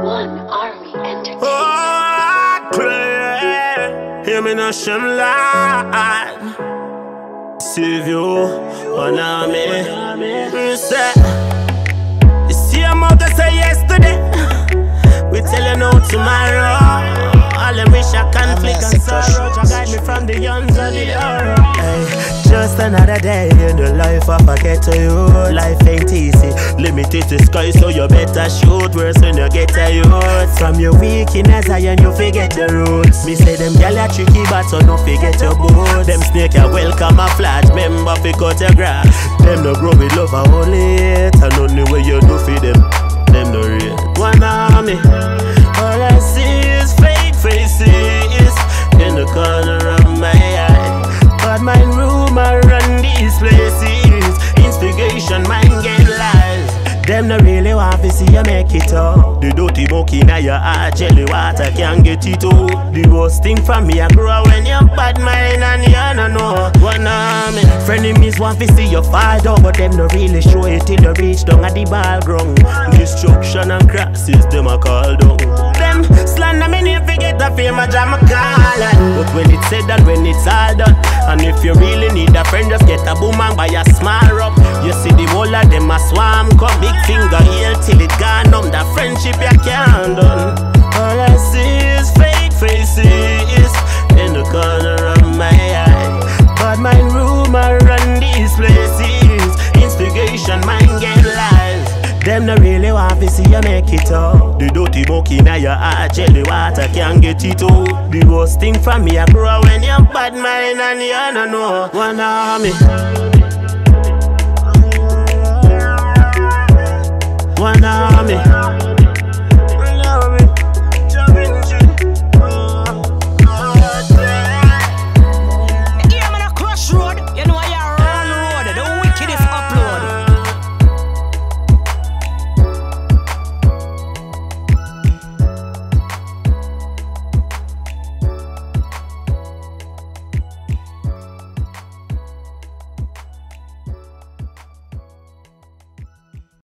One Army Entertainment. Oh, clear. Hear me now, shem light. Save you, one army. Me say, you see, I'm out to say yesterday. We tell you no tomorrow. All them wish I conflict and sorrow. Jah guide me from the yawns of the horror. Hey, just another day in the life of a ghetto youth. Life ain't easy, limited to sky, so you better shoot worse when you get a youth. From your weakness, I and you forget the roots. Me say them gyal are tricky, but so no forget your boots. Them snake a welcome a flash, member fi cut your grass. Them no grow with love, I only hate. And only way Them no really want to see you make it up. The dirty monkey in your heart, jelly water can't get it out. The worst thing for me, I grow when you're bad mind and you don't know. One army, frenemies want to see you fall down, but them no really show it till you reach down at the ball ground. Destruction and crosses, them a call down. Them slander me name forget the fame I jam a call But when it's said and when it's all done And if you really need a friend just get a boom and buy a small up You see the whole of them a swarm come Big them no really want to see you make it up. The dirty monkey in your heart, jelly water can't get it out. The worst thing for me, I grow when you're bad mind and you don't know. One army.